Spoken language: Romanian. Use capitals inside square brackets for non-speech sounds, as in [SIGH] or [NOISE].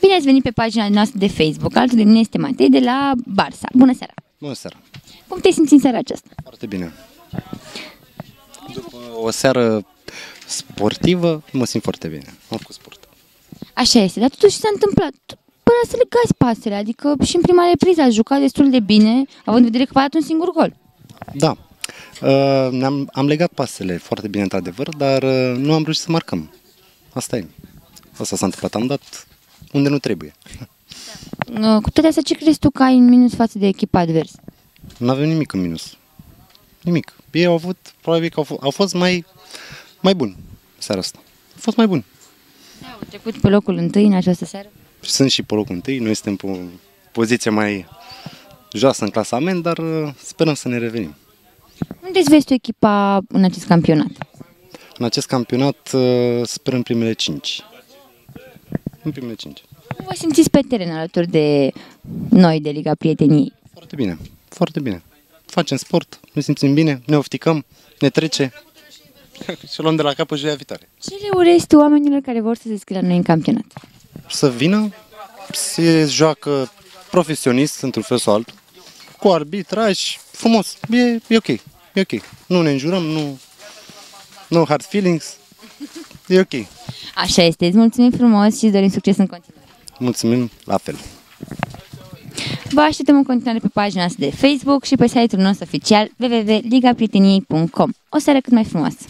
Bine ați venit pe pagina noastră de Facebook. Altul de mine este Matei de la Barsa. Bună seara! Bună seara. Cum te simți în seara aceasta? Foarte bine. După o seară sportivă, mă simt foarte bine. Am făcut sport. Așa este, dar totuși s-a întâmplat până să legați pasele, adică și în prima repriză ați jucat destul de bine, având în vedere că v-a dat un singur gol. Da. Uh, ne-am, am legat pasele foarte bine, într-adevăr, dar uh, nu am reușit să marcăm. Asta e. Asta s-a întâmplat. Am dat unde nu trebuie. Uh, Cu toate astea, ce crezi tu că ai în minus față de echipa adversă? Nu avem nimic în minus. Nimic. Ei au avut, probabil că au, f- au fost mai, mai buni seara asta. Au fost mai buni. Au trecut pe locul întâi în această seară. Sunt și pe locul întâi, noi suntem pe o poziție mai joasă în clasament, dar uh, sperăm să ne revenim. Unde îți vezi tu echipa în acest campionat? În acest campionat uh, sper în primele 5. În primele 5. Cum vă simțiți pe teren alături de noi, de Liga Prieteniei? Foarte bine, foarte bine. Facem sport, ne simțim bine, ne ofticăm, ne trece [LAUGHS] și o luăm de la capăt joia viitoare. Ce le urezi tu oamenilor care vor să se scrie la noi în campionat? Să vină, se joacă profesionist într-un fel sau altul, cu arbitraj, frumos, e, e ok, e ok. Nu ne înjurăm, nu, no hard feelings, e ok. Așa este, îți mulțumim frumos și îți dorim succes în continuare. Mulțumim, la fel. Vă așteptăm în continuare pe pagina noastră de Facebook și pe site-ul nostru oficial www.ligaprieteniei.com. O seară cât mai frumoasă!